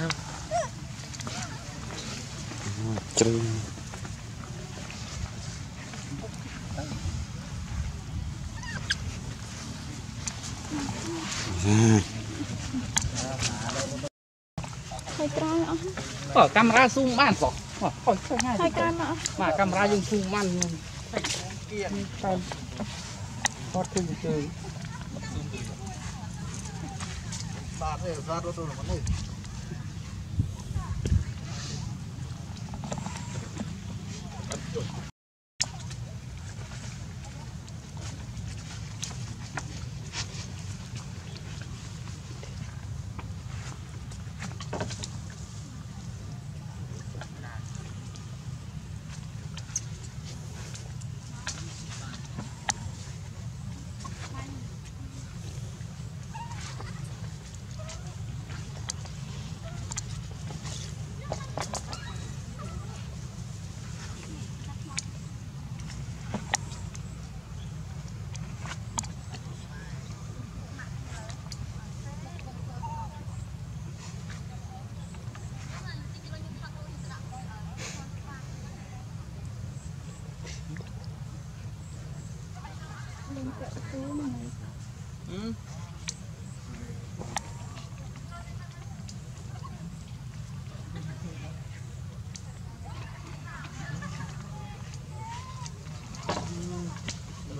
ហើយជ្រឹងហើយត្រង់អស់អូកាមេរ៉ាស៊ូមបានបងអូឆ្ងាយហើយកាមេរ៉ាបាទកាមេរ៉ាយើងស៊ូមបានគៀតាមគាត់គឺជើងបាទទេបាទរត់ទៅរបស់នេះ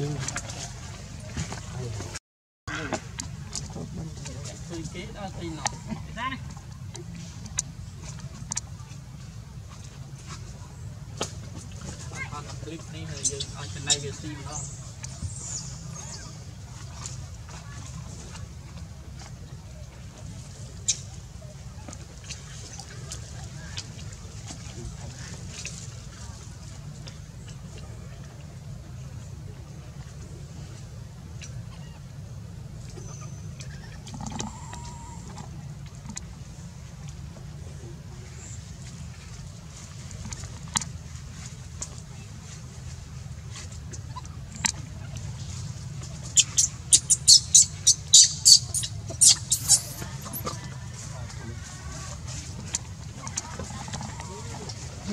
គឺគេដល់ទីណោះណាអត់គ្លីបនេះហើយយើងឲ្យចំណៃវាស៊ីម្ដង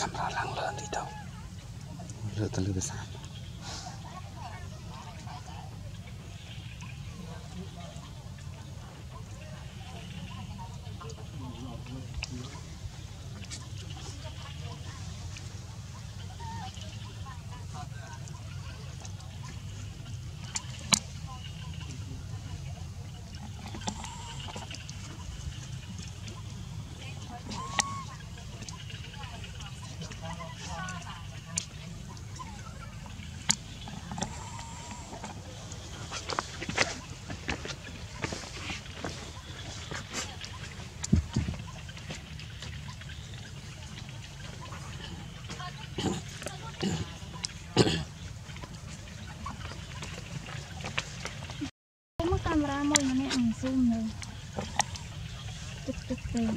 กำลังเลิ่มที่เดาเลือตะลือไปสาม nó nè ăn zoom rồi tức tức tên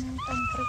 ញ៉ាំតំព្រឹក